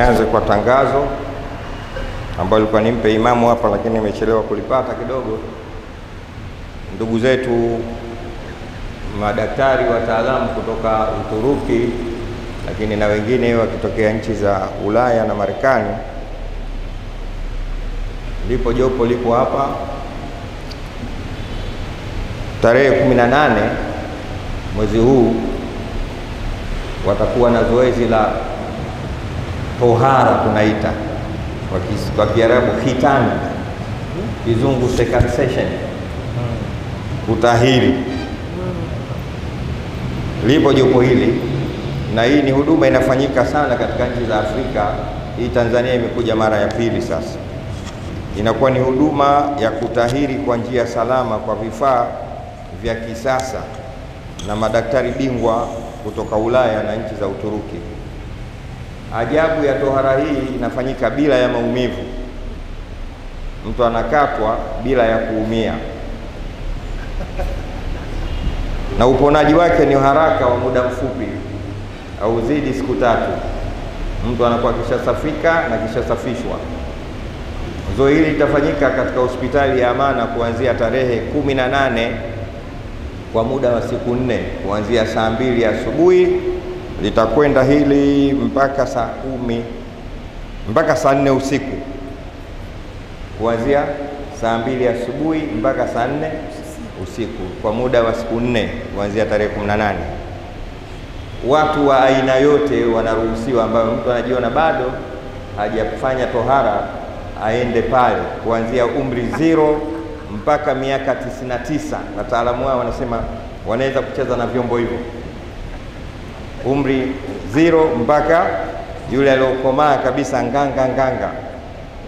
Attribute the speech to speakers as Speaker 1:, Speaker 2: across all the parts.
Speaker 1: Nianze kwa tangazo ambalo ilikuwa nimpe imamu hapa, lakini nimechelewa kulipata kidogo. Ndugu zetu madaktari wataalamu kutoka Uturuki, lakini na wengine wakitokea nchi za Ulaya na Marekani, lipo jopo lipo hapa tarehe 18 mwezi huu watakuwa na zoezi la tohara tunaita kwa Kiarabu khitan, kizungu circumcision, kutahiri. Lipo jopo hili, na hii ni huduma inafanyika sana katika nchi za Afrika. Hii Tanzania imekuja mara ya pili sasa. Inakuwa ni huduma ya kutahiri kwa njia salama kwa vifaa vya kisasa na madaktari bingwa kutoka Ulaya na nchi za Uturuki. Ajabu ya tohara hii inafanyika bila ya maumivu, mtu anakatwa bila ya kuumia, na uponaji wake ni haraka wa muda mfupi, au zidi siku tatu, mtu anakuwa kishasafika na kishasafishwa. Zoezi hili litafanyika katika hospitali ya Amana kuanzia tarehe kumi na nane kwa muda wa siku nne kuanzia saa mbili asubuhi litakwenda hili mpaka saa kumi mpaka saa nne usiku, kuanzia saa mbili asubuhi mpaka saa nne usiku kwa muda wa siku nne kuanzia tarehe kumi na nane. Watu wa aina yote wanaruhusiwa, ambayo mtu anajiona bado hajafanya tohara aende pale, kuanzia umri zero mpaka miaka 99. Wataalamu wao wanasema wanaweza kucheza na vyombo hivyo, umri zero mpaka yule aliyokomaa kabisa nganga nganga,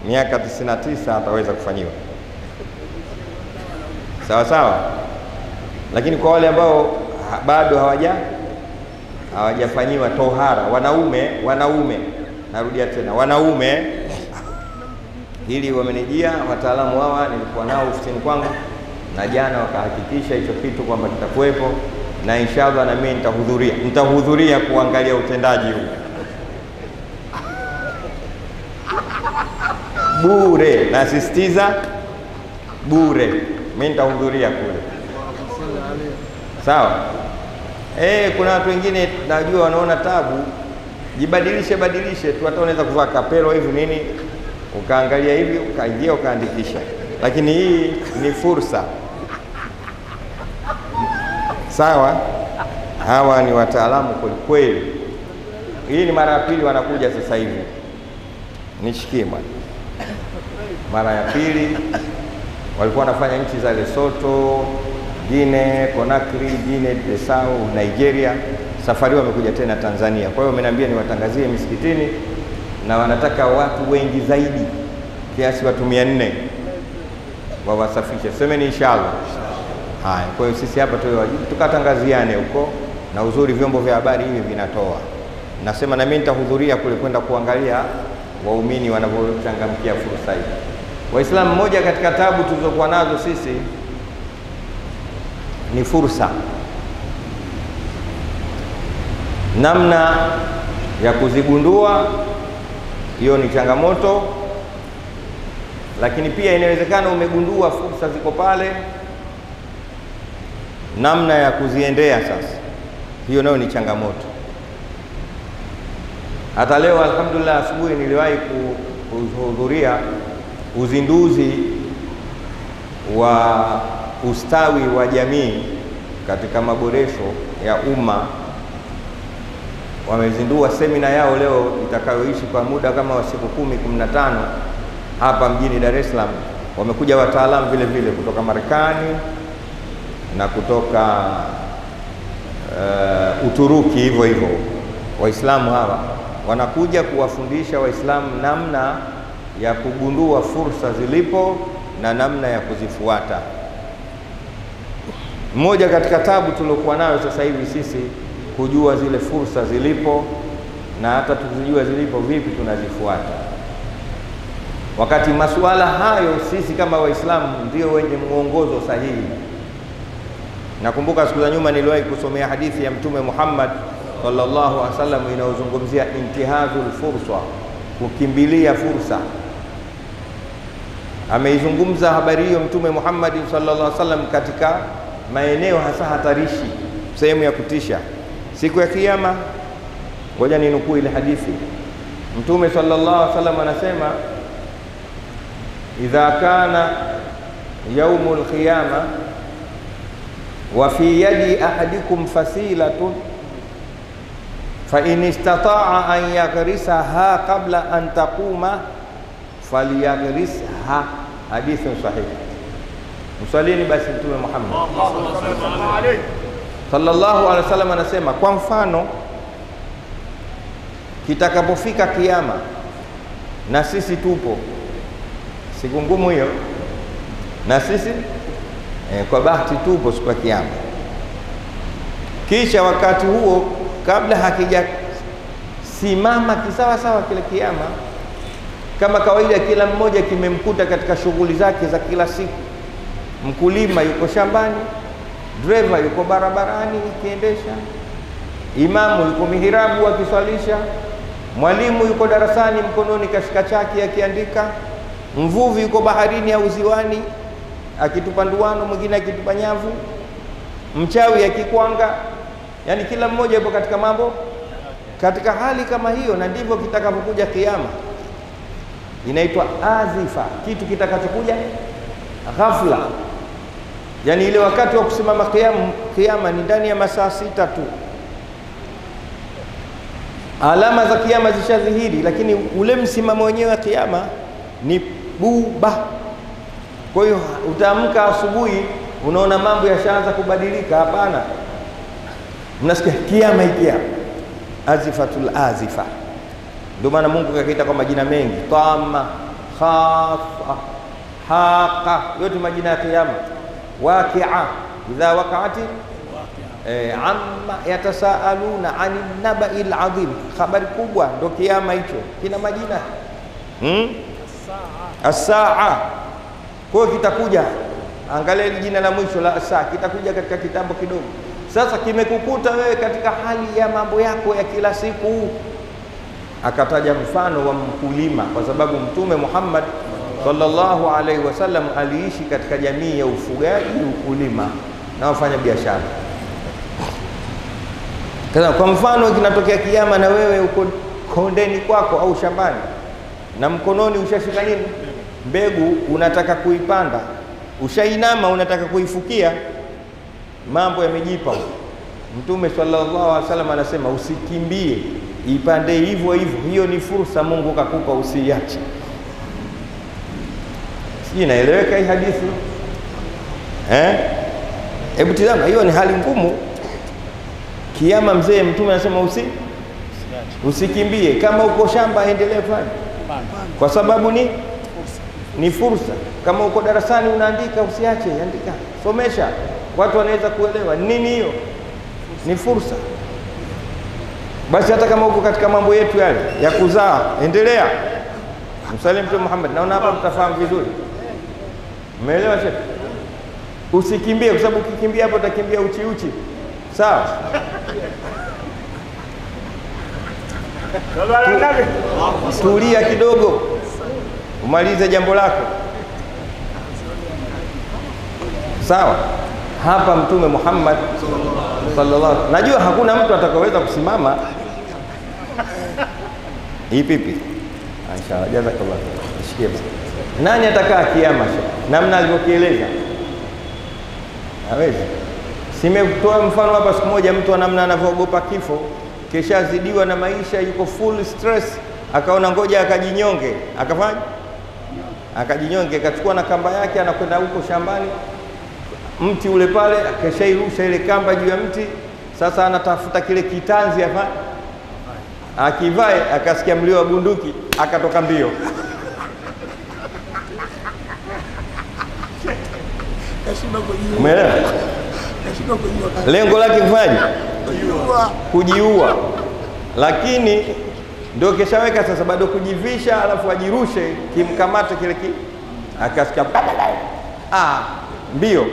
Speaker 1: miaka 99 ataweza kufanyiwa. Sawa sawa. Lakini kwa wale ambao bado hawaja hawajafanyiwa tohara, wanaume wanaume, narudia tena, wanaume. Hili wamenijia wataalamu hawa, nilikuwa nao ofisini kwangu na jana wakahakikisha hicho kitu kwamba kitakuwepo, na inshallah na mimi nitahudhuria, nitahudhuria kuangalia utendaji huu. Bure, nasisitiza bure. Mimi nitahudhuria kule, sawa. Eh, kuna watu wengine najua wanaona tabu, jibadilishe badilishe tu, hata unaweza kuvaa kapelo hivi nini ukaangalia hivi ukaingia ukaandikisha, lakini hii ni fursa. Sawa, hawa ni wataalamu kwelikweli. Hii ni mara ya pili wanakuja sasa hivi, nishikie bwana, mara ya pili walikuwa wanafanya nchi za Lesotho, Guinea Conakry, Guinea Bissau, Nigeria. Safari wamekuja tena Tanzania. Kwa hiyo wameniambia niwatangazie misikitini na wanataka watu wengi zaidi kiasi watu mia nne wawasafishe. Semeni inshallah. Haya, kwa hiyo sisi hapa tuwe wajibu tukatangaziane huko, na uzuri vyombo vya habari hivi vinatoa. Nasema na mimi nitahudhuria kule kwenda kuangalia waumini wanavyochangamkia fursa hii. Waislamu, moja katika tabu tulizokuwa nazo sisi ni fursa, namna ya kuzigundua hiyo ni changamoto, lakini pia inawezekana umegundua fursa ziko pale, namna ya kuziendea sasa, hiyo nayo ni changamoto. Hata leo alhamdulillah, asubuhi niliwahi kuhudhuria uzinduzi wa ustawi wa jamii katika maboresho ya umma wamezindua semina yao leo itakayoishi kwa muda kama wa siku kumi kumi na tano hapa mjini Dar es Salaam. Wamekuja wataalamu vile vile kutoka Marekani na kutoka uh, Uturuki hivyo hivyo. Waislamu hawa wanakuja kuwafundisha Waislamu namna ya kugundua fursa zilipo na namna ya kuzifuata. Mmoja katika tabu tuliokuwa nayo sasa hivi sisi kujua zile fursa zilipo na hata tukizijua zilipo vipi tunazifuata, wakati masuala hayo sisi kama Waislamu ndio wenye mwongozo sahihi. Nakumbuka siku za nyuma niliwahi kusomea hadithi ya Mtume Muhammad sallallahu alaihi wasallam inayozungumzia intihazul fursa, kukimbilia fursa. Ameizungumza habari hiyo Mtume Muhammad sallallahu alaihi wasallam katika maeneo hasa hatarishi, sehemu ya kutisha, siku ya Kiyama. Ngoja ninukuu ile hadithi. Mtume sallallahu alaihi wasallam anasema, idha kana yaumul qiyama wa fi yadi ahadikum fasilatun fa in istataa an yaghrisaha qabla an taquma falyaghrisha. Hadithun sahih. Msalini basi Mtume Muhammad sallallahu alaihi wasallam anasema, kwa mfano kitakapofika Kiama na sisi tupo, siku ngumu hiyo, na sisi eh, kwa bahati tu upo siku ya kiyama. Kisha wakati huo kabla hakijasimama kisawa sawa kile kiyama, kama kawaida, kila mmoja kimemkuta katika shughuli zake za kila siku. Mkulima yuko shambani, dreva yuko barabarani akiendesha, imamu yuko mihirabu akiswalisha, mwalimu yuko darasani mkononi kashika chaki akiandika, mvuvi yuko baharini au ziwani akitupa nduano, mwingine akitupa nyavu, mchawi akikwanga. Yani kila mmoja yupo katika mambo, katika hali kama hiyo, na ndivyo kitakavyokuja kiama. Inaitwa azifa, kitu kitakachokuja ghafla. Yani ile wakati wa kusimama kiama, kiama ni ndani ya masaa sita tu. Alama za kiama zishadhihiri, lakini ule msimamo wenyewe wa kiama ni buba. Kwa hiyo utaamka asubuhi, unaona mambo yashaanza kubadilika. Hapana, mnasikia kiama ikia azifatul azifa. Ndio maana Mungu kakiita kwa majina mengi, tama, khafa, haqa, yote majina ya kiama. Waqi'a, idha waqa'ati eh, amma yatasaaluna ani nabai ladhim, habari kubwa ndo kiama hicho, kina majina. Hmm? As-saa kwa hiyo kitakuja, angalia jina la mwisho la saa, kitakuja katika kitambo kidogo. Sasa kimekukuta wewe katika hali ya mambo yako ya kila siku. Akataja mfano wa mkulima, kwa sababu Mtume Muhammad sallallahu alaihi wasallam aliishi katika jamii ya ufugaji, ukulima na wafanya biashara. Sasa kwa mfano, kinatokea kiama na wewe uko kondeni kwako au shambani na mkononi ushashika nini mbegu unataka kuipanda, ushainama unataka kuifukia, mambo yamejipa. Mtume sallallahu alaihi wasallam anasema usikimbie, ipande hivyo hivyo, hiyo ni fursa Mungu kakupa, usiiache. Sijui inaeleweka hii hadithi eh? Hebu tizama, hiyo ni hali ngumu. Kiama mzee, Mtume anasema usi usikimbie, kama uko shamba endelee fanya, kwa sababu ni ni fursa. Kama uko darasani unaandika, usiache, andika, somesha, watu wanaweza kuelewa nini hiyo. Ni fursa. Basi hata kama uko katika mambo yetu yale ya kuzaa, endelea, msalie Mtume Muhammad. Naona hapa mtafahamu vizuri, umeelewa shekhe? Usikimbie, kwa sababu ukikimbia hapo utakimbia uchi uchi, sawa? Tulia kidogo umalize jambo lako. Sawa. Hapa Mtume Muhammad sallallahu, najua hakuna mtu atakaweza kusimama. Ipipi pipi. Inshallah, jazakallah, shikie nani atakaa kiama namna alivyokieleza, hawezi. Simetoa mfano hapa, siku moja mtu namna anavyoogopa kifo, kishazidiwa na maisha, yuko full stress, akaona ngoja akajinyonge, akafanya akajinyonge akachukua na kamba yake, anakwenda huko shambani, mti ule pale, akashairusha ile kamba juu ya mti. Sasa anatafuta kile kitanzi hapa akivae, akasikia mlio wa bunduki, akatoka mbio. Umeelewa? Lengo lake kufanyaje? Kujiua, lakini ndio kishaweka sasa, bado kujivisha, alafu ajirushe kimkamate kile ki, akasikia ah, mbio.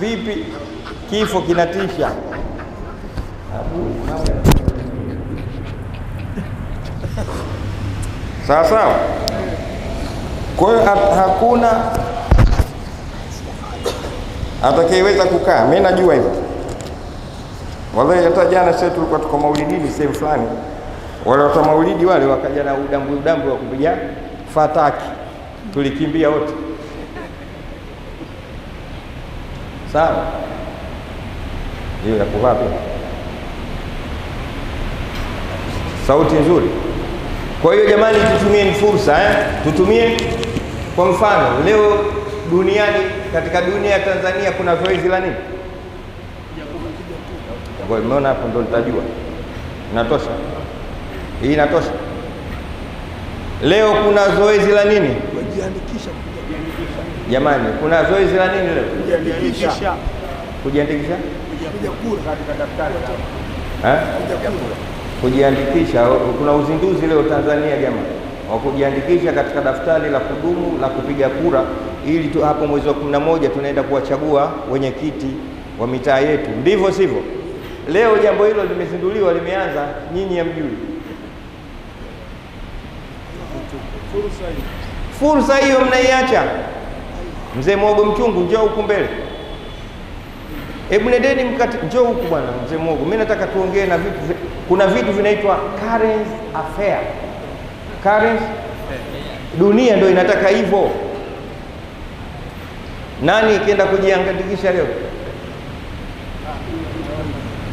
Speaker 1: Vipi, kifo kinatisha. sawa sawa. Kwa hiyo hakuna atakayeweza kukaa. Mimi najua hivyo, wallahi. Hata jana sisi tulikuwa tuko maulidini sehemu fulani, wale watu wa maulidi wale wakaja na udambu udambu wa kupiga fataki, tulikimbia wote. Sawa, hiyo ya kuvaa sauti nzuri. Kwa hiyo jamani, tutumie ni fursa eh? Tutumie kwa mfano, leo duniani, katika dunia ya Tanzania kuna zoezi la nini? Umeona hapo, ndo nitajua. Inatosha, hii inatosha. Leo kuna zoezi la nini
Speaker 2: Kujiandikisha.
Speaker 1: jamani? Kuna zoezi la nini leo?
Speaker 2: kujiandikisha
Speaker 1: Kujiandikisha
Speaker 2: kupiga kura katika daftari
Speaker 1: eh?
Speaker 2: kupiga kura.
Speaker 1: kujiandikisha. Kuna uzinduzi leo Tanzania jamani wa kujiandikisha katika daftari la kudumu la kupiga kura, ili tu hapo mwezi wa kumi na moja tunaenda kuwachagua wenyekiti wa mitaa yetu, ndivyo sivyo? Leo jambo hilo limezinduliwa, limeanza, nyinyi hamjui. Fursa hiyo mnaiacha. Mzee Mwogo Mchungu, njoo huku mbele. Hebu nendeni mkati, njoo huku bwana mzee Mwogo. Mimi nataka tuongee na vitu, kuna vitu vinaitwa current affair. Current dunia ndio inataka hivyo. Nani ikienda kujiandikisha leo?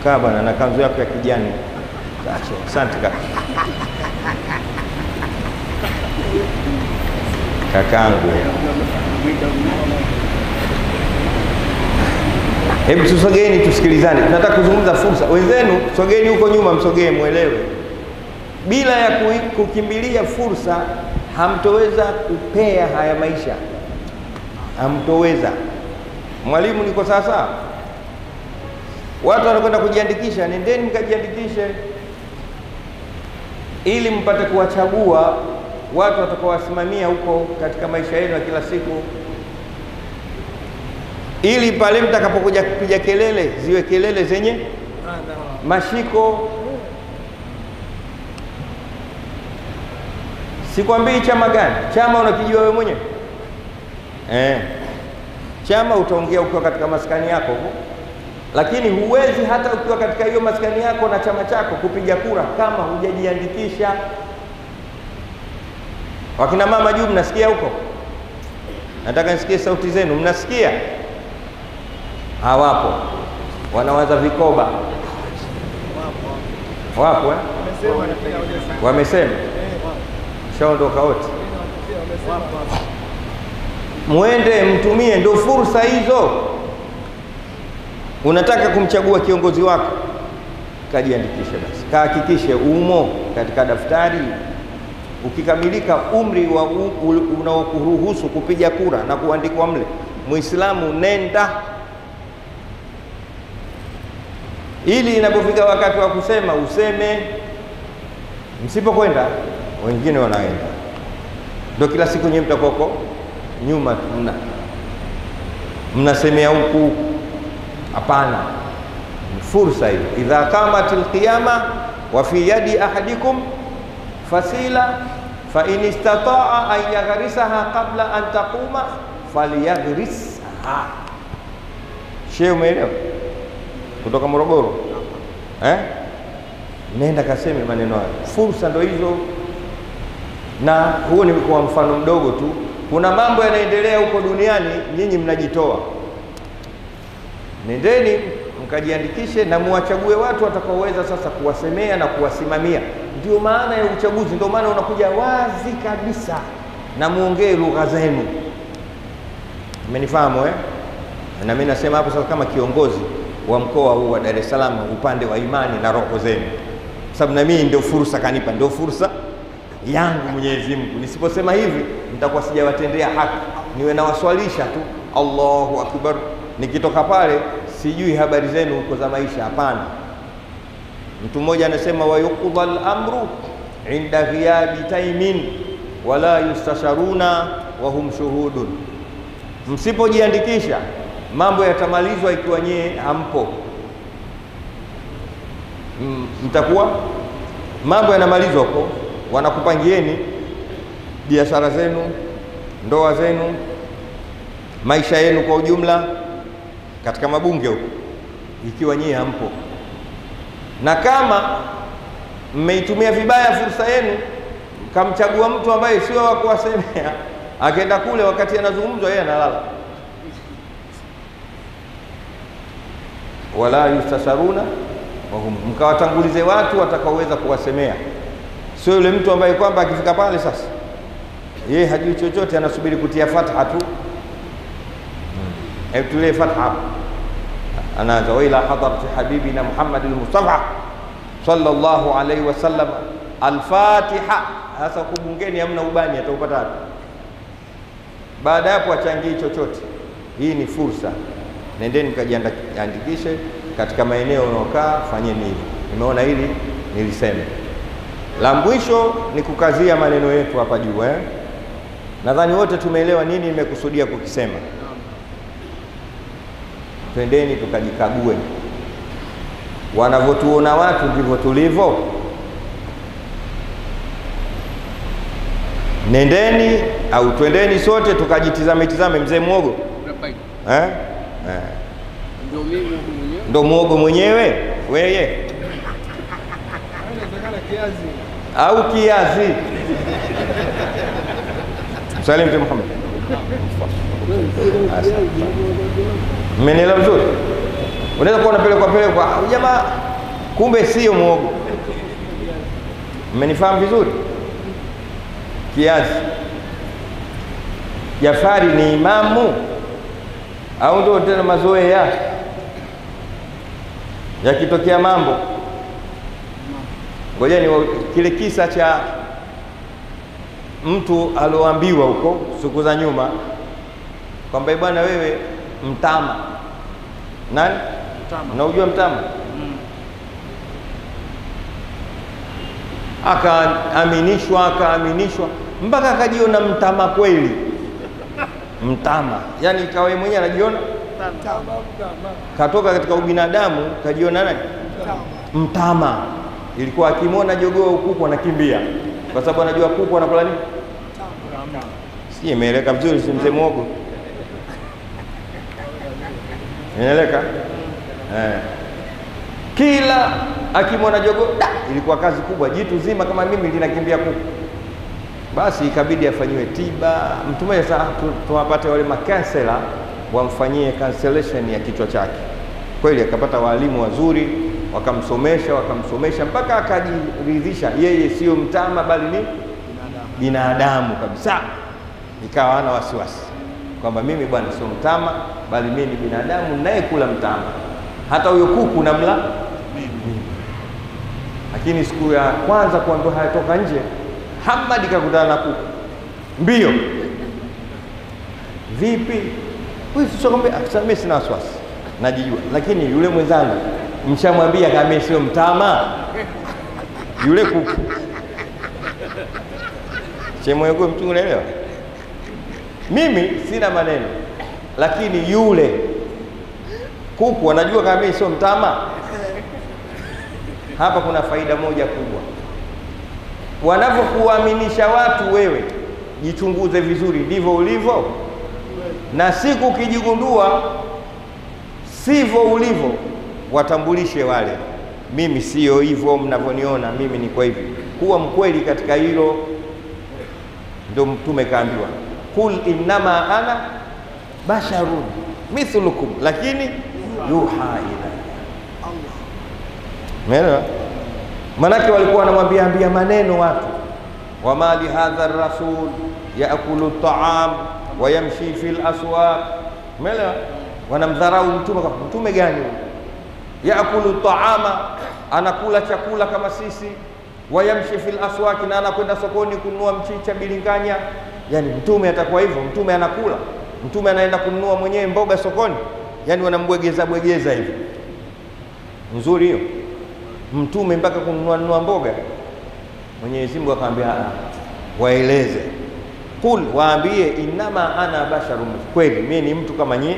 Speaker 1: Kaa bwana na kanzu yako ya kijani. Asante kaka. Kakangu. Hebu tusogeni tusikilizane, tunataka kuzungumza fursa. Wenzenu sogeni huko nyuma, msogee mwelewe. Bila ya kukimbilia fursa, hamtoweza kupea haya maisha, hamtoweza. Mwalimu, niko sawa sawa? Watu wanakwenda kujiandikisha, nendeni mkajiandikishe ili mpate kuwachagua watu watakaowasimamia huko katika maisha yenu ya kila siku ili pale mtakapokuja kupiga kelele ziwe kelele zenye mashiko. Sikwambii chama gani, chama unakijua wewe mwenyewe eh. Chama utaongea ukiwa katika maskani yako lakini huwezi hata ukiwa katika hiyo maskani yako na chama chako kupiga kura kama hujajiandikisha. Wakina mama juu, mnasikia huko? Nataka nisikie sauti zenu, mnasikia? Hawapo, wanawaza vikoba. Wapo eh? Wamesema shaondoka wote, mwende mtumie, ndo fursa hizo. Unataka kumchagua kiongozi wako, kajiandikishe basi, kahakikishe umo katika daftari. Ukikamilika umri wa unaokuruhusu kupiga kura na kuandikwa mle, Muislamu nenda. Ili inapofika wakati wa kusema useme. Msipokwenda wengine wanaenda, ndio kila siku nyewe mtakoko nyuma mna. Mnasemea huku. Hapana, fursa hii. Idha kamatil qiyama wa fi yadi ahadikum fasila fa in istataa an yaghrisaha qabla an taquma falyaghrisha. Shehe, umeelewa? kutoka Morogoro eh? Nenda kaseme maneno hayo. Fursa ndo hizo, na huo ni kwa mfano mdogo tu. Kuna mambo yanaendelea huko duniani, nyinyi mnajitoa. Nendeni mkajiandikishe na muwachague watu watakaoweza sasa kuwasemea na kuwasimamia. Ndio maana ya uchaguzi, ndio maana unakuja wazi kabisa na muongee lugha zenu. Mmenifahamu eh? Na mimi nasema hapo sasa kama kiongozi wa mkoa huu wa Dar es Salaam upande wa imani na roho zenu, sababu na mimi ndio fursa kanipa, ndio fursa yangu Mwenyezi Mungu. Nisiposema hivi nitakuwa sijawatendea haki, niwe nawaswalisha tu Allahu akbar, nikitoka pale sijui habari zenu huko za maisha. Hapana. Mtu mmoja anasema wayuqdha al-amru inda ghiyabi taimin wala yustasharuna wa hum shuhudun, msipojiandikisha mambo yatamalizwa ikiwa nyie hampo. Mtakuwa mambo yanamalizwa huko, wanakupangieni biashara zenu, ndoa zenu, maisha yenu kwa ujumla, katika mabunge huko, ikiwa nyie hampo, na kama mmeitumia vibaya fursa yenu, mkamchagua mtu ambaye sio wa kuwasemea, akaenda kule, wakati anazungumzwa yeye analala. wala yustasharuna wahum, mkawatangulize watu watakaoweza kuwasemea, sio yule mtu ambaye kwamba akifika pale sasa yeye hajui chochote, anasubiri kutia fatha tu. Tulee fatha hapo, anaanza wa ila habibina Muhammadil Mustafa sallallahu alaihi wasallam alfatiha. Hasa kubungeni hamna ubani, ataupata? Baada ya hapo achangii chochote. Hii ni fursa, nendeni mkajiandikishe katika maeneo unaokaa, fanyeni hivi. Nimeona hili niliseme. La mwisho ni kukazia maneno yetu hapa juu eh? Nadhani wote tumeelewa nini nimekusudia kukisema. Twendeni tukajikague, wanavyotuona watu ndivyo tulivyo. Nendeni au twendeni sote tukajitizame tizame mzee mwogo eh? Eh. Ndo mwogo mwenyewe weye au kiazi. Salim Mtume Muhammad, mmenielewa vizuri? Unaweza kuwa unapelekwa pelekwa, "Ah, jamaa, kumbe sio mwogo. Mmenifahamu vizuri? Kiasi. Jafari ni imamu au ndio tena mazoea yakitokea mambo Ngoja ni kile kisa cha mtu alioambiwa huko siku za nyuma kwamba "Eh bwana wewe mtama. Nani?
Speaker 3: Mtama.
Speaker 1: unaujua mtama?
Speaker 3: Mm.
Speaker 1: akaaminishwa akaaminishwa mpaka akajiona mtama kweli. Mtama. Yani ikawa yeye mwenyewe anajiona?
Speaker 2: Tama, tama,
Speaker 1: katoka katika ubinadamu kajiona nani? Mtama. Ilikuwa akimwona jogoo kuku anakimbia. Kwa sababu anajua kuku anakula nini? Si imeeleka vizuri si mzee mwogo inaeleka eh. kila akimwona jogoo da, ilikuwa kazi kubwa. Jitu zima kama mimi linakimbia kuku basi ikabidi afanyiwe tiba. Mtume sasa tuwapate wale makansela wamfanyie cancellation ya kichwa chake. Kweli akapata waalimu wazuri wakamsomesha wakamsomesha mpaka akajiridhisha yeye sio mtama bali ni binadamu. Kabisa. Ikawa ana wasiwasi kwamba mimi bwana sio mtama bali mimi ni binadamu nayekula mtama. Hata huyo kuku namla mimi. lakini siku ya kwanza kuambiwa hayatoka nje Hamad kakutana na kuku. Mbio. Vipi? Huyu mimi sina wasiwasi. Najijua. Lakini yule mwenzangu mshamwambia kama mimi sio mtama. Yule kuku. Chemwego mtu unaelewa mimi sina maneno lakini yule kuku anajua kama mimi sio mtama? Hapa kuna faida moja kubwa. Wanavyokuaminisha watu wewe jichunguze vizuri ndivyo ulivyo. Na siku ukijigundua sivyo ulivyo watambulishe wale. Mimi sio hivyo mnavyoniona mimi ni kwa hivi. Kuwa mkweli katika hilo ndio mtume kaambiwa kul innama ana basharun mithlukum lakini yuha ilaya melewa Manake walikuwa wanamwambia ambia maneno watu, wama lihadha rasul yaakulu taam wayamshi yamshi fil aswaq. Wanamdharau mtume kwa mtume gani yakulu taama, anakula chakula kama sisi, wayamshi fil aswaq, na anakwenda sokoni kununua mchicha, bilinganya. Yani mtume atakuwa hivyo? Mtume anakula, mtume anaenda kununua mwenyewe mboga sokoni, yani wanambwegeza bwegeza hivyo. Nzuri hiyo mtume mpaka kununua nunua mboga. Mwenyezi Mungu akamwambia "Ah, waeleze, kul, waambie inama ana basharun, kweli mimi ni mtu kama nyie,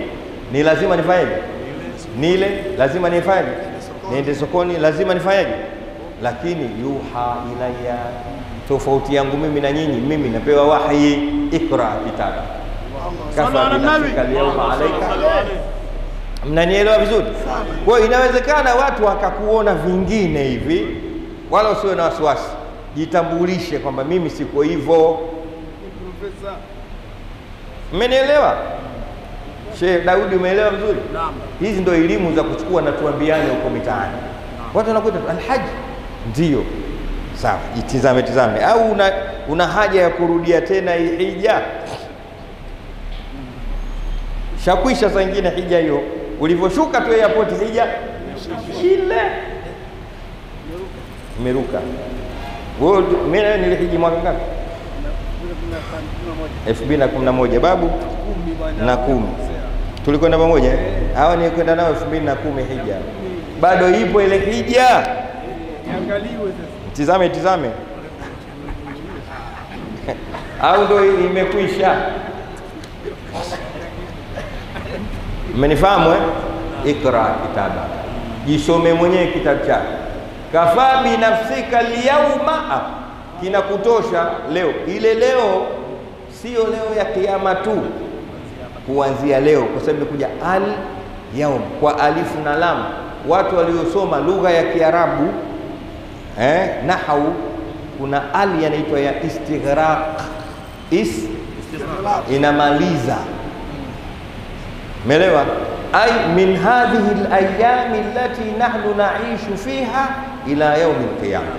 Speaker 1: ni lazima nifanyeje? Nile, lazima nifanyeje? Niende sokoni, lazima nifanyeje? lakini yuha ilayya, tofauti yangu mimi na nyinyi, mimi napewa wahi, ikra kitaba kafa binafsika alyawma alaika Mnanielewa vizuri? Kwa hiyo inawezekana watu wakakuona vingine hivi, wala usiwe na wasiwasi, jitambulishe kwamba mimi siko hivyo. Mmenielewa? Sheikh Daudi, umeelewa vizuri?
Speaker 3: Naam.
Speaker 1: Hizi ndio elimu za kuchukua na tuambiane huko mitaani. Watu wanakuita alhaji, ndio sawa, jitizame tizame, au una, una haja ya kurudia tena hija? Shakwisha saa ingine hija hiyo, ulivyoshuka tu airport hija ile imeruka. Wewe mimi nilihiji mwaka ngapi? elfu mbili na kumi na moja. Babu? Na kumi. Tulikwenda pamoja? Hawa nilikwenda nao elfu mbili na kumi hija. Bado ipo ile hija. Tizame tizame. Au ndo imekwisha? Mmenifahamu eh? ikra kitaba. Jisome mwenyewe kitabu chako kafaa binafsika lyauma kinakutosha leo. Ile leo sio leo ya kiama tu. Kuanzia leo kwa sababu imekuja al yaum kwa alifu na lam. Watu waliosoma lugha ya kiarabu eh, nahau. Kuna ali yanaitwa ya istighraq. Is inamaliza. Melewa Ay min hadhihi alayami allati nahnu naishu fiha ila yaumi alqiyama,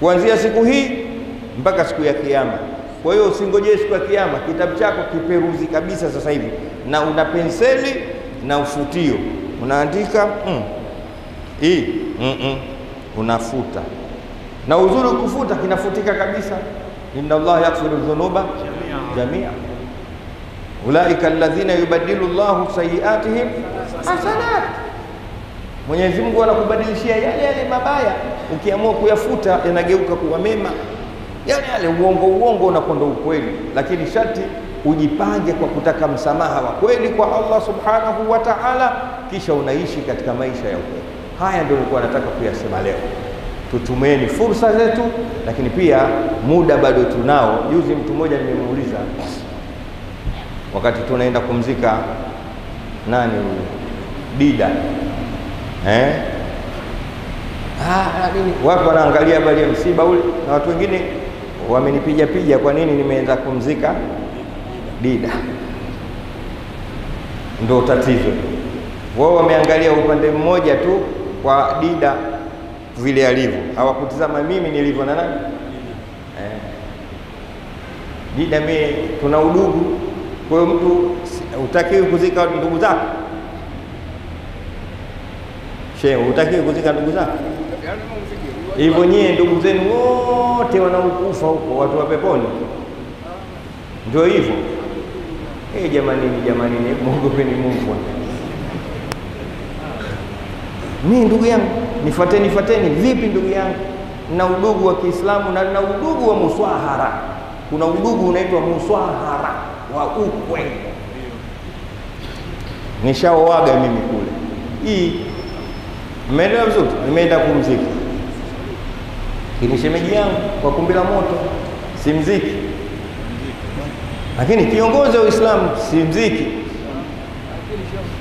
Speaker 1: kuanzia siku hii mpaka siku ya kiyama. Kwa hiyo usingojee siku ya kiyama, kitabu chako kiperuzi kabisa sasa hivi, na una penseli na ufutio, unaandika mm, mm -mm, unafuta na uzuri kufuta kinafutika kabisa. inna Allah yaghfiru dhunuba jamia ulaika alladhina yubaddilu Allahu sayiatihim hasanat, Mwenyezi Mungu anakubadilishia yale yale mabaya, ukiamua kuyafuta yanageuka kuwa mema. Yale yale uongo uongo unakwenda ukweli, lakini sharti ujipange kwa kutaka msamaha wa kweli kwa Allah subhanahu wa ta'ala, kisha unaishi katika maisha ya ukweli. Haya ndio nilikuwa nataka kuyasema leo. Tutumieni fursa zetu, lakini pia muda bado tunao. Juzi mtu mmoja nimemuuliza wakati tunaenda kumzika nani huyu Dida eh? Ah, nini? Watu wanaangalia habari ya msiba ule, na watu wengine wamenipiga pija, kwa nini nimeenda kumzika Dida? Ndio tatizo. Wao wameangalia upande mmoja tu kwa Dida vile alivyo, hawakutizama mimi nilivyo na nani eh. Dida tuna udugu kwa hiyo mtu utakiwi kuzika ndugu zako, shehe, utakiwi kuzika ndugu zako hivyo. Nyie ndugu zenu wote wanaokufa huko, watu wa peponi, ndio hivyo. Hey, jamanini, jamanini, mwogopeni Mungu. Mimi ndugu yangu, nifuateni, fuateni Vipi ndugu yangu? Na udugu wa Kiislamu na na udugu wa muswahara. Kuna udugu unaitwa muswahara wa ukwe. Nishaoaga mimi kule. Hii mmeelewa vizuri? Nimeenda kumziki ili shemeji yangu kwa kumbi la moto, si mziki, lakini kiongozi wa Uislamu si mziki.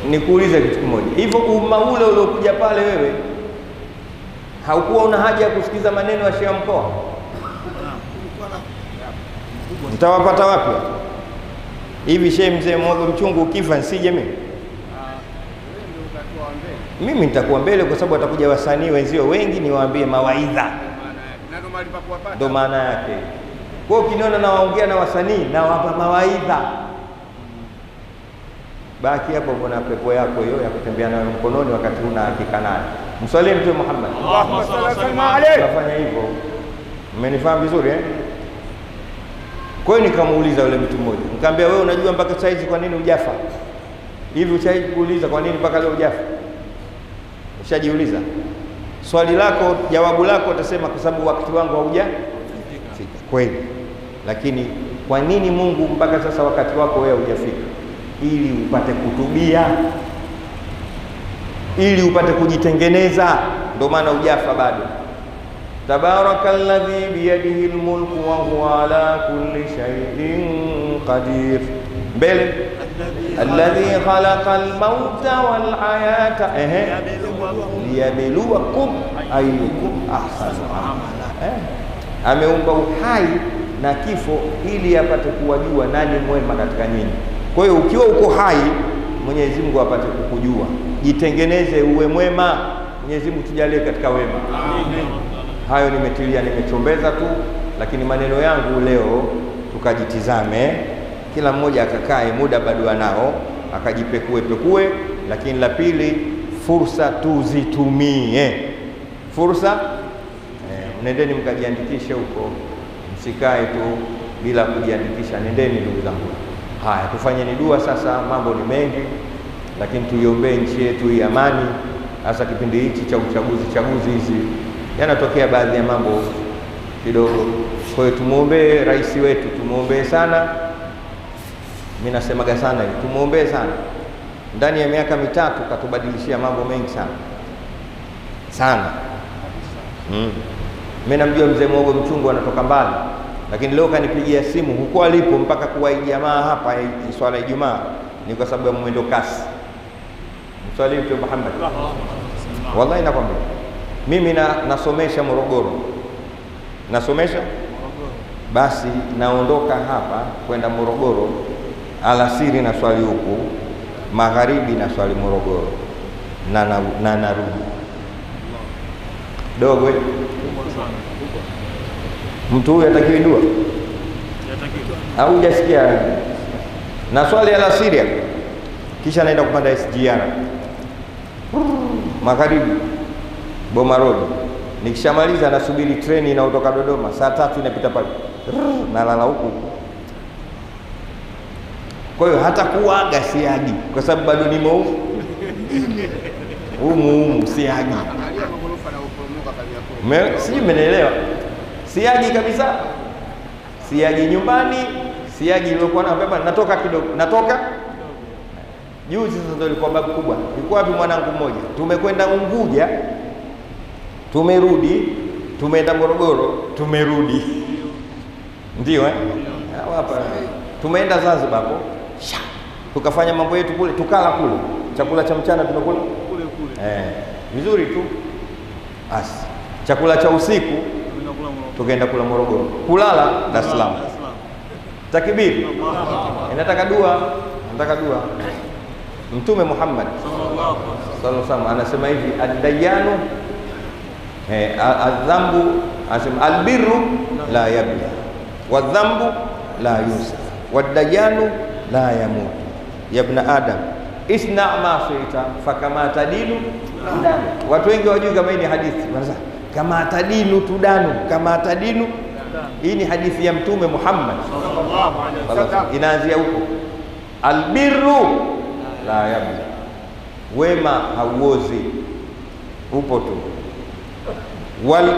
Speaker 1: Nikuulize kitu kimoja, hivyo umma ule uliokuja pale, wewe haukuwa una haja ya kusikiza maneno ya shehe mkoa? Mtawapata wapi hivi? Shehe mzee mwaga mchungu ukifa nsije mimi mimi nitakuwa mbele kwa sababu watakuja wasanii wenzio wengi, niwaambie mawaidha, ndo maana yake. Kwa hiyo ukiniona nawaongea na wasanii nawapa mawaidha, baki hapo, mbona pepo yako hiyo ya kutembea nayo mkononi wakati una hakika nayo. Mswalie Mtume Muhammad, nafanya hivyo. Mmenifahamu vizuri eh? Kwa hiyo nikamuuliza yule mtu mmoja, nikamwambia wewe, unajua mpaka saizi kwa nini hujafa hivi? Ushawahi kuuliza kwa nini mpaka leo hujafa? Ushajiuliza swali lako, jawabu lako utasema kwa sababu wakati wangu haujafika. Kweli, lakini kwa nini Mungu mpaka sasa wakati wako wewe hujafika? Ili upate kutubia, ili upate kujitengeneza. Ndio maana ujafa bado. tabaraka alladhi biyadihi almulku wa huwa ala kulli shay'in qadir. Mbele alladhi khalaqa almauta walhayata liyabluwakum ayyukum ahsanu amala. Ameumba uhai na kifo ili apate kuwajua nani mwema katika nyinyi. Kwa hiyo ukiwa uko hai, Mwenyezi Mungu apate kukujua. Jitengeneze uwe mwema, Mwenyezi Mungu tujalie katika wema. Amen. Hayo nimetilia, nimechombeza tu, lakini maneno yangu leo tukajitizame, kila mmoja akakae, muda bado anao, akajipekue pekue. Lakini la pili, fursa tuzitumie fursa eh, nendeni mkajiandikishe huko, msikae tu bila kujiandikisha. Nendeni ndugu zangu. Haya, tufanyeni dua sasa. Mambo ni mengi, lakini tuiombee nchi yetu hii amani, hasa kipindi hichi cha uchaguzi. Chaguzi hizi yanatokea baadhi ya mambo kidogo, kwa hiyo tumwombee rais wetu, tumwombee sana. Mimi nasemaga sana hivi, tumwombee sana. Ndani ya miaka mitatu katubadilishia mambo mengi sana sana. Mimi Mm. Namjua mzee Mwogo Mchungu anatoka mbali, lakini leo kanipigia simu huko alipo mpaka kuwai jamaa hapa swala ya Ijumaa ni kwa sababu ya mwendo kasi. Mswali Mtume Muhammad, wallahi nakwambia. Mimi na, nasomesha Morogoro, nasomesha? Basi, naondoka hapa kwenda Morogoro alasiri na swali huku, magharibi na swali Morogoro. Na na, na narudi. Dogo eh? Mtu huyu atakiwi dua au hujasikia? Na swali alasiri hapa, kisha naenda kupanda SGR magharibi Boma Road. Nikishamaliza nasubiri treni inayotoka Dodoma saa tatu inapita pale, nalala huku. Kwa hiyo hata kuaga siagi, kwa sababu bado ni humu umuumu humu, siagi. Sijui mmenielewa. Siagi kabisa, siagi nyumbani, siagi iliyokuwa na baba. Natoka kidogo, natoka juzi. Sasa ndio ilikuwa babu kubwa. Ilikuwa wapi mwanangu mmoja? Tumekwenda Unguja, tumerudi, tumeenda Morogoro, tumerudi, ndio eh? Hapa tumeenda Zanzibar hapo, tukafanya mambo yetu kule, tukala kule, chakula cha mchana tumekula
Speaker 2: kule kule.
Speaker 1: eh, vizuri tu basi. Chakula cha usiku. Tukaenda kula Morogoro, kulala Dar es Salaam. Takbiri, inataka dua, nataka dua. Mtume Muhammad. Sallallahu alaihi wasallam anasema hivi, ad-dayanu eh, adhambu, anasema albirru la yabla wadhambu la yusa wadayanu la yamut ya ibn adam isna ma shita fakama tadilu. Watu wengi wajui kama hii ni hadithi, wanasema kama tadinu tudanu, kama tadinu. Hii ni hadithi ya Mtume Muhammad
Speaker 2: Sallallahu alaihi wasallam.
Speaker 1: inaanzia huko, albirru la yabla, wema hauozi, upo tu. Wal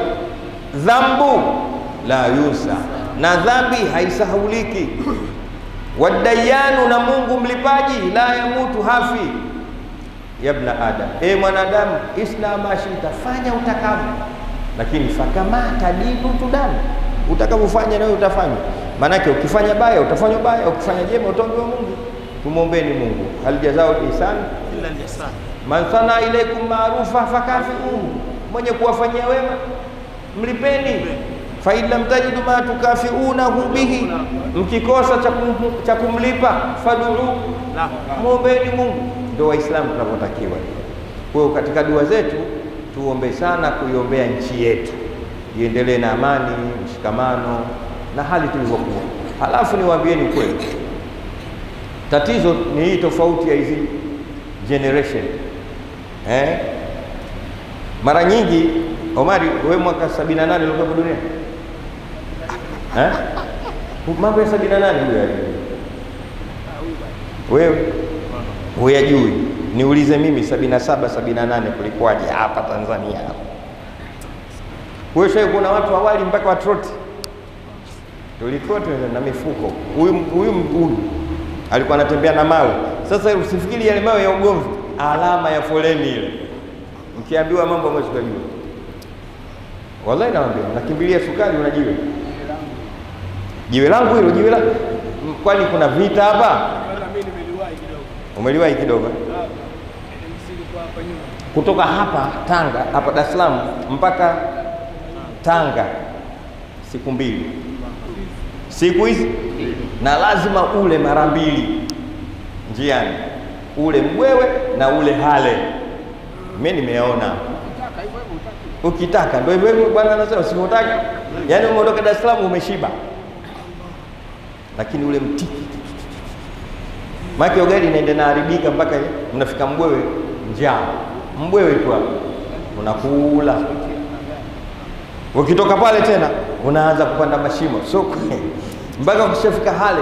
Speaker 1: dhambu la yusa, na dhambi haisahauliki. Wadayanu, na Mungu mlipaji, la yamutu, hafi. Yabna adam, e mwanadamu, islam ashita fanya utakavyo, lakini fakamata dinu tudan utakavyofanya nawe utafanya. Maanake ukifanya baya utafanywa baya, ukifanya jema utaombewa Mungu. Tumwombeni Mungu, hal jazao ihsani
Speaker 2: Illa al-ihsan.
Speaker 1: man sana ilaikum maarufa fakafiuhu, mwenye kuwafanyia wema mlipeni. fa in lam tajidu ma tukafiunahu bihi, mkikosa cha kumlipa faduu, mwombeni Mungu. Ndio Waislamu tunavyotakiwa. Kwa hiyo katika dua zetu tuombe sana kuiombea nchi yetu iendelee na amani, mshikamano na hali tulivyokuwa. Halafu niwaambieni kweli, tatizo ni hii tofauti ya hizi generation eh? Mara nyingi Omari, wewe mwaka 78 ulikuwa dunia eh? Mambo ya 78 huyo wewe huyajui, niulize mimi 77 78 kulikuwaje hapa Tanzania? Wewe shai kuna watu awali mpaka watroti tulikuwa na mifuko. Huyu huyu huyu alikuwa anatembea na mawe. Sasa usifikiri yale mawe ya ugomvi, alama ya foleni ile. Mkiambiwa mambo ambayo sikajua, Wallahi naambia, nakimbilia sukari, unajiwe jiwe. Langu hilo, jiwe la kwani kuna vita hapa? Umeliwahi kidogo eh?
Speaker 3: Hapa. MC ilikuwa hapa nyuma.
Speaker 1: Kutoka hapa Tanga hapa Dar es Salaam mpaka Tanga siku mbili, siku hizi na lazima ule mara mbili njiani, ule mbwewe na ule hale. Mimi nimeona.
Speaker 3: Ukitaka.
Speaker 1: Ndio hivyo bwana anasema, usipotaka yani umeondoka Dar es Salaam umeshiba, lakini ule mtiki. Maki gari inaenda naharibika mpaka mnafika Mbwewe njaa, Mbwewe tu unakula. Ukitoka pale tena unaanza kupanda mashimo so mpaka ukishafika Hale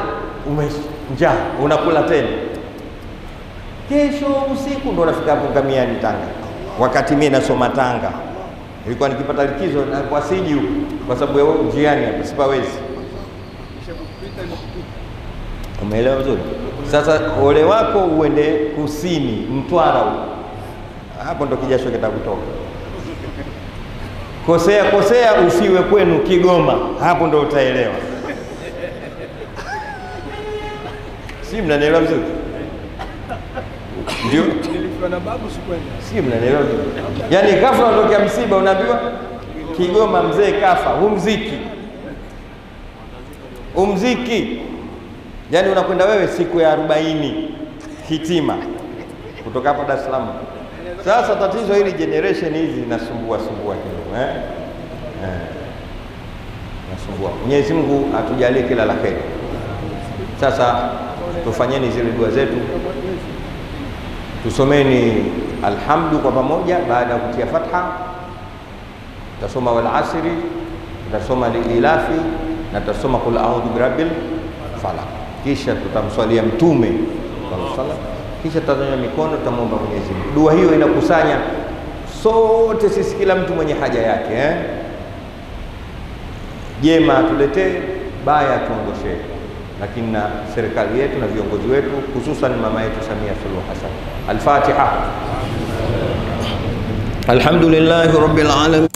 Speaker 1: umenjaa unakula tena. Kesho usiku ndo unafika hapo Ngamiani Tanga, wakati mie nasoma Tanga ilikuwa nikipata likizo na kwa siji huku kwa sababu ya njiani hapo sipawezi. Umeelewa vizuri? Sasa ole wako uende kusini, Mtwara huko, hapo ndo kijasho kitakutoka. Kosea kosea, usiwe kwenu Kigoma, hapo ndo utaelewa. Si mnanielewa vizuri? Ndio, si mnanielewa vizuri? Yaani ghafla unatokea msiba, unaambiwa Kigoma mzee kafa, humziki umziki yaani unakwenda wewe siku ya arobaini hitima kutoka hapa Dar es Salaam. Sasa tatizo hili generation hizi linasumbua sumbua kidogo eh? Eh. Nasumbua. Mwenyezi Mungu atujalie kila la kheri. Sasa tufanyeni zile dua zetu, tusomeni alhamdu kwa pamoja baada ya kutia fatha tutasoma wal asri, tutasoma lilafi na tutasoma kul a'udhu birabbil falaq, kisha tutamswalia mtume sallallahu alaihi wasallam, kisha tutanyosha mikono, tutamwomba Mwenyezi Mungu. Dua hiyo inakusanya sote sisi, kila mtu mwenye haja yake eh? Jema atuletee, baya atuondoshee, lakini na serikali yetu na viongozi wetu, hususan mama yetu Samia Suluhu Hassan. Al-Fatiha. Alhamdulillahi rabbil alamin